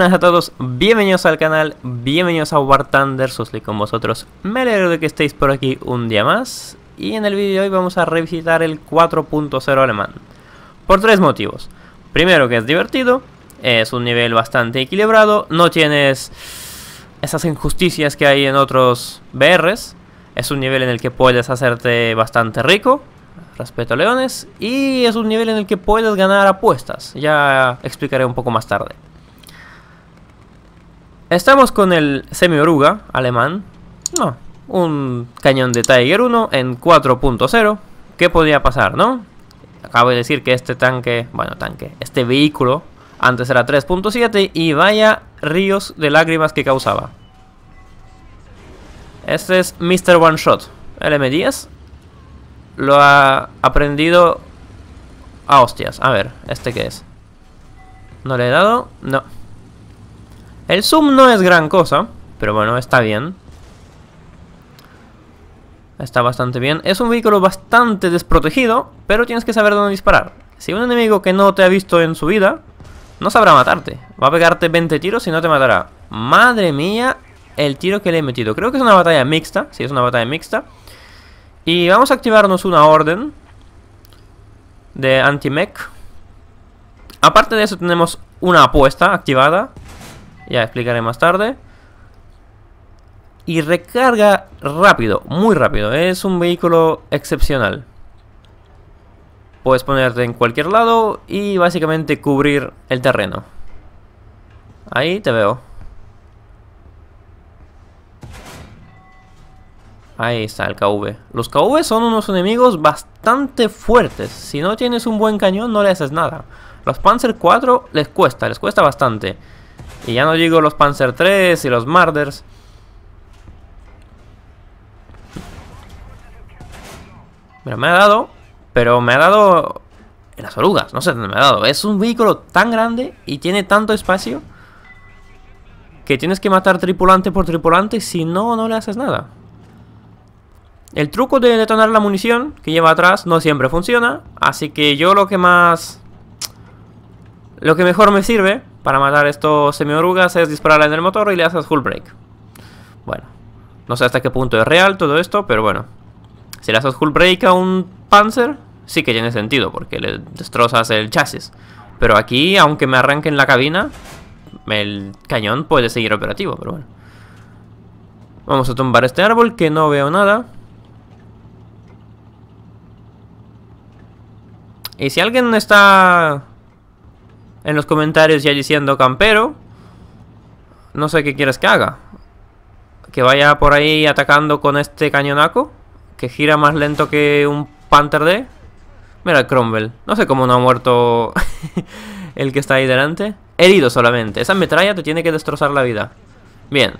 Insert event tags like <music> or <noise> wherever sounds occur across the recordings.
Buenas a todos, bienvenidos al canal, bienvenidos a War Thunder, Susli con vosotros. Me alegro de que estéis por aquí un día más. Y en el vídeo de hoy vamos a revisitar el 4.0 alemán. Por tres motivos. Primero que es divertido, es un nivel bastante equilibrado, no tienes esas injusticias que hay en otros BRs. Es un nivel en el que puedes hacerte bastante rico, respeto a leones, y es un nivel en el que puedes ganar apuestas. Ya explicaré un poco más tarde. Estamos con el semi-oruga alemán. No, un cañón de Tiger 1 en 4.0. ¿Qué podría pasar, no? Acabo de decir que este tanque, bueno, tanque, este vehículo antes era 3.7 y vaya ríos de lágrimas que causaba. Este es Mr. One Shot, el M10. Lo ha aprendido a hostias. A ver, ¿este qué es? ¿No le he dado? No. El zoom no es gran cosa, pero bueno, está bien. Está bastante bien. Es un vehículo bastante desprotegido, pero tienes que saber dónde disparar. Si un enemigo que no te ha visto en su vida, no sabrá matarte. Va a pegarte 20 tiros y no te matará. Madre mía, el tiro que le he metido. Creo que es una batalla mixta. Sí, es una batalla mixta. Y vamos a activarnos una orden de anti-mech. Aparte de eso tenemos una apuesta activada ya explicaré más tarde. Y recarga rápido, muy rápido. Es un vehículo excepcional. Puedes ponerte en cualquier lado y básicamente cubrir el terreno. Ahí te veo. Ahí está el KV. Los KV son unos enemigos bastante fuertes. Si no tienes un buen cañón no le haces nada. Los Panzer 4 les cuesta, les cuesta bastante. Y ya no digo los Panzer 3 y los Marders. Mira, me ha dado, pero me ha dado en las orugas, no sé dónde me ha dado. Es un vehículo tan grande y tiene tanto espacio que tienes que matar tripulante por tripulante, si no, no le haces nada. El truco de detonar la munición que lleva atrás no siempre funciona, así que yo lo que más... Lo que mejor me sirve para matar estos semi-orugas es dispararle en el motor y le haces full break. Bueno, no sé hasta qué punto es real todo esto, pero bueno. Si le haces full break a un Panzer, sí que tiene sentido, porque le destrozas el chasis. Pero aquí, aunque me arranquen la cabina, el cañón puede seguir operativo, pero bueno. Vamos a tumbar este árbol, que no veo nada. Y si alguien está en los comentarios ya diciendo campero. No sé qué quieres que haga. Que vaya por ahí atacando con este cañonaco. Que gira más lento que un Panther D. Mira el Cromwell. No sé cómo no ha muerto <laughs> el que está ahí delante. Herido solamente. Esa metralla te tiene que destrozar la vida. Bien.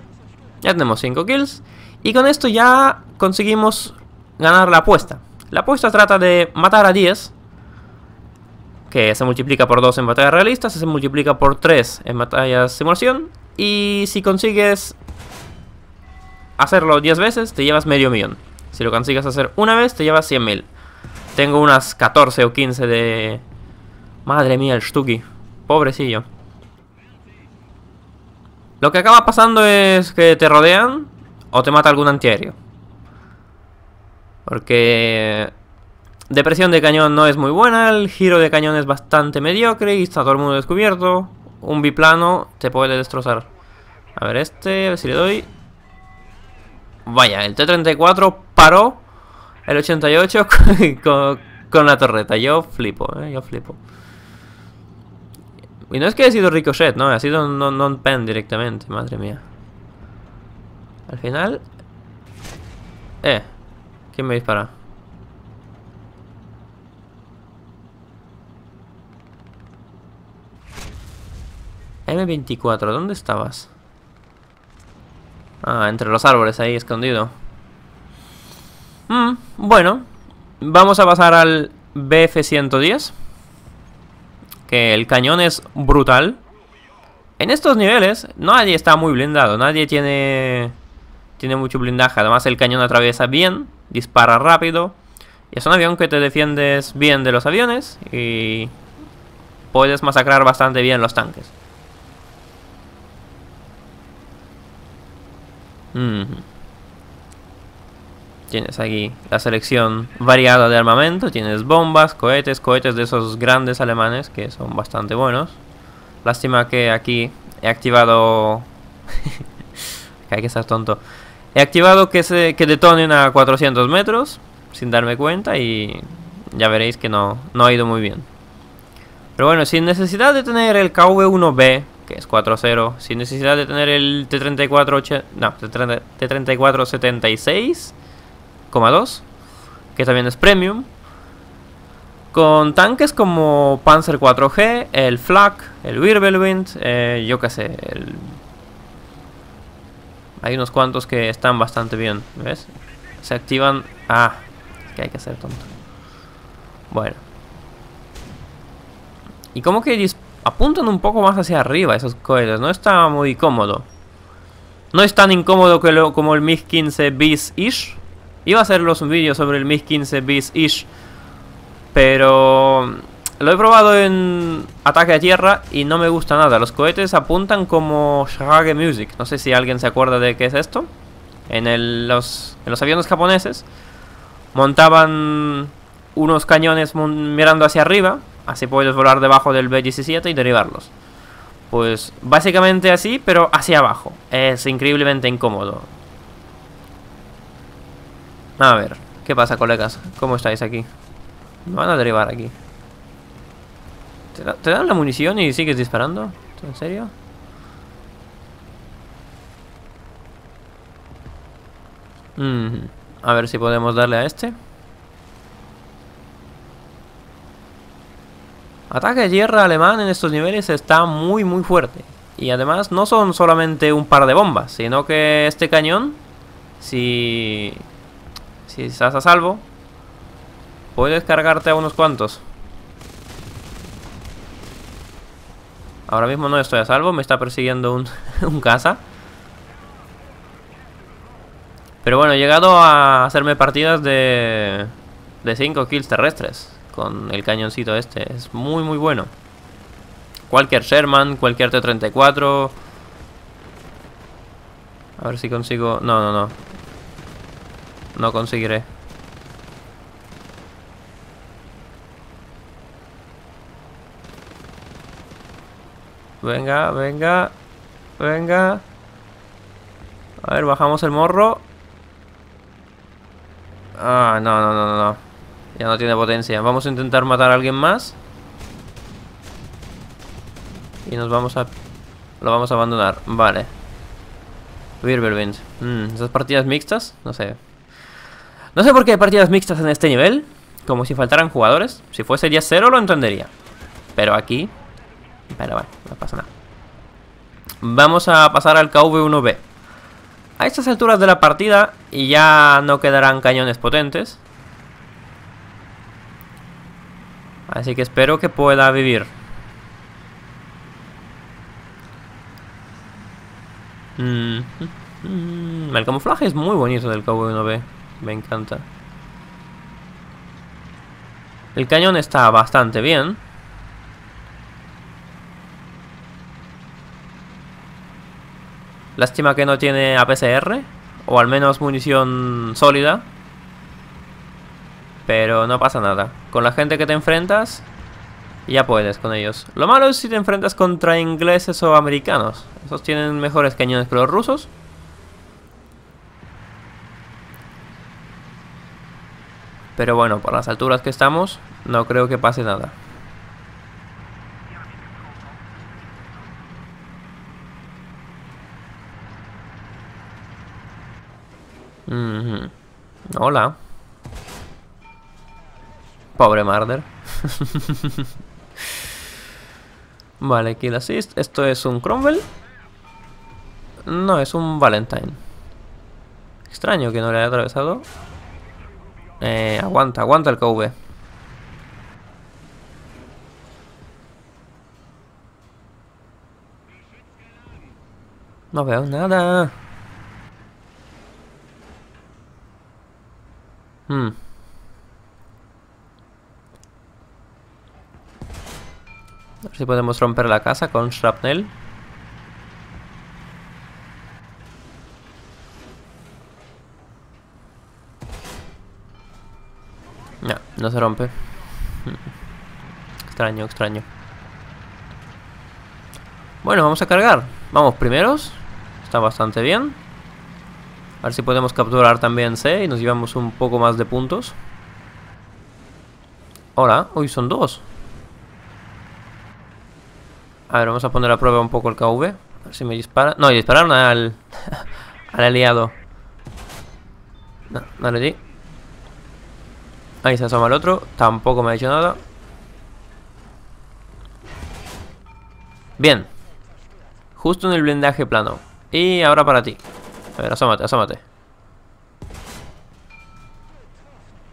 Ya tenemos 5 kills. Y con esto ya conseguimos ganar la apuesta. La apuesta trata de matar a 10 que se multiplica por 2 en batallas realistas, se multiplica por 3 en batallas simulación. Y si consigues hacerlo 10 veces, te llevas medio millón. Si lo consigues hacer una vez, te llevas 100.000. Tengo unas 14 o 15 de... Madre mía, el Stuki. Pobrecillo. Lo que acaba pasando es que te rodean o te mata algún antiaéreo. Porque Depresión de cañón no es muy buena, el giro de cañón es bastante mediocre y está todo el mundo descubierto. Un biplano te puede destrozar. A ver este, a ver si le doy. Vaya, el T-34 paró el 88 <laughs> con, la torreta. Yo flipo, eh, yo flipo. Y no es que haya sido ricochet, no, ha sido non-pen directamente, madre mía. Al final... Eh, ¿quién me dispara? M24, ¿dónde estabas? Ah, entre los árboles ahí escondido. Mm, bueno, vamos a pasar al BF-110. Que el cañón es brutal. En estos niveles nadie está muy blindado, nadie tiene, tiene mucho blindaje. Además el cañón atraviesa bien, dispara rápido. Y es un avión que te defiendes bien de los aviones y puedes masacrar bastante bien los tanques. Tienes aquí la selección variada de armamento. Tienes bombas, cohetes, cohetes de esos grandes alemanes que son bastante buenos. Lástima que aquí he activado... <laughs> hay que estar tonto. He activado que, se, que detonen a 400 metros sin darme cuenta y ya veréis que no, no ha ido muy bien. Pero bueno, sin necesidad de tener el KV-1B, que es 4.0, sin necesidad de tener el T-34... No, T-34-76 2 que también es premium. Con tanques como Panzer 4G, el Flak, el Wirbelwind, eh, yo qué sé, hay unos cuantos que están bastante bien, ¿ves? Se activan... Ah, que hay que hacer tonto. Bueno. Y como que apuntan un poco más hacia arriba esos cohetes, no está muy cómodo. No es tan incómodo que lo, como el MiG-15 bis-ish, Iba a hacerlos un vídeo sobre el MiG-15 bis ish. Pero lo he probado en ataque a tierra y no me gusta nada. Los cohetes apuntan como Shage Music. No sé si alguien se acuerda de qué es esto. En, los, en los aviones japoneses montaban unos cañones mirando hacia arriba. Así puedes volar debajo del B-17 y derribarlos. Pues básicamente así, pero hacia abajo. Es increíblemente incómodo. A ver, ¿qué pasa, colegas? ¿Cómo estáis aquí? Me van a derivar aquí. ¿Te, dan la munición y sigues disparando? ¿En serio? Mm, a ver si podemos darle a este. Ataque de tierra alemán en estos niveles está muy muy fuerte. Y además no son solamente un par de bombas, sino que este cañón, si si estás a salvo, puedes cargarte a unos cuantos. Ahora mismo no estoy a salvo, me está persiguiendo un, <laughs> un caza. Pero bueno, he llegado a hacerme partidas de, de 5 kills terrestres con el cañoncito este. Es muy muy bueno. Cualquier Sherman, cualquier T-34. A ver si consigo... No, no, no. No conseguiré. Venga, venga. Venga. A ver, bajamos el morro. Ah, no, no, no, no. Ya no tiene potencia. Vamos a intentar matar a alguien más. Y nos vamos a... Lo vamos a abandonar. Vale. Wirbelwind. Mm, ¿Esas partidas mixtas? No sé. No sé por qué hay partidas mixtas en este nivel. Como si faltaran jugadores. Si fuese 10-0 lo entendería. Pero aquí... Pero bueno, no pasa nada. Vamos a pasar al KV-1B. A estas alturas de la partida ya no quedarán cañones potentes. Así que espero que pueda vivir. Mm. El camuflaje es muy bonito del KV-1B. Me encanta. El cañón está bastante bien. Lástima que no tiene APCR. O al menos munición sólida. Pero no pasa nada. Con la gente que te enfrentas, ya puedes con ellos. Lo malo es si te enfrentas contra ingleses o americanos. Esos tienen mejores cañones que los rusos. Pero bueno, por las alturas que estamos, no creo que pase nada. Hola. Pobre Marder. <laughs> vale, kill assist. Esto es un Cromwell. No, es un Valentine. Extraño que no le haya atravesado. Eh, aguanta, aguanta el KV. No veo nada. Hmm. si podemos romper la casa con shrapnel. No, no se rompe. Extraño, extraño. Bueno, vamos a cargar. Vamos primeros. Está bastante bien. A ver si podemos capturar también C y nos llevamos un poco más de puntos. Ahora, hoy son dos. A ver, vamos a poner a prueba un poco el KV. A ver si me dispara. No, dispararon al, <laughs> al aliado. No, no le. Ahí se asoma el otro. Tampoco me ha hecho nada. Bien. Justo en el blindaje plano. Y ahora para ti. A ver, asómate, asómate.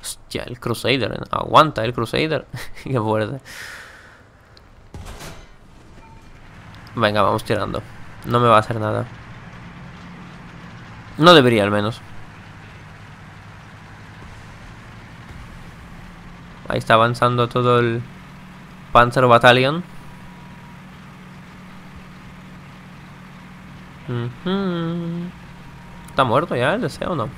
Hostia, el Crusader. Aguanta el Crusader. <laughs> Qué fuerte. Venga, vamos tirando. No me va a hacer nada. No debería, al menos. Ahí está avanzando todo el Panzer Battalion. ¿Está muerto ya el deseo no?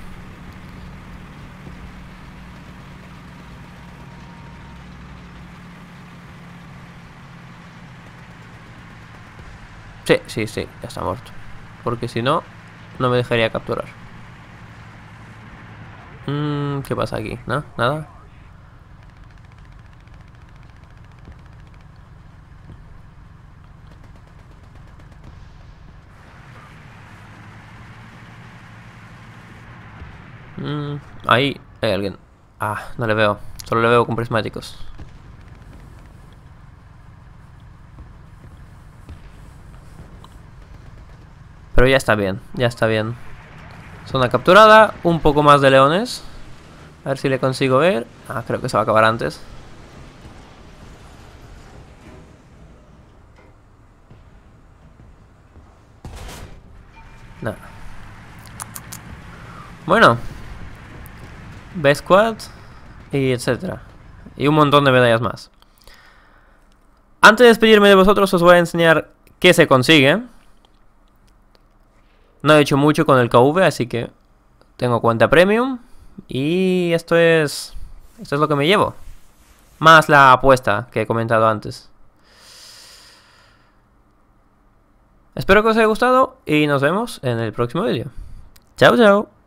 Sí, sí, sí, ya está muerto. Porque si no, no me dejaría capturar. Mm, ¿Qué pasa aquí? ¿No? ¿Nada? Mm, ahí hay alguien. Ah, no le veo. Solo le veo con prismáticos. Pero ya está bien, ya está bien. Zona capturada, un poco más de leones. A ver si le consigo ver. Ah, creo que se va a acabar antes. Nada. Bueno, B-Squad y etcétera. Y un montón de medallas más. Antes de despedirme de vosotros os voy a enseñar qué se consigue. No he hecho mucho con el KV, así que tengo cuenta premium. Y esto es, esto es lo que me llevo. Más la apuesta que he comentado antes. Espero que os haya gustado y nos vemos en el próximo vídeo. Chao, chao.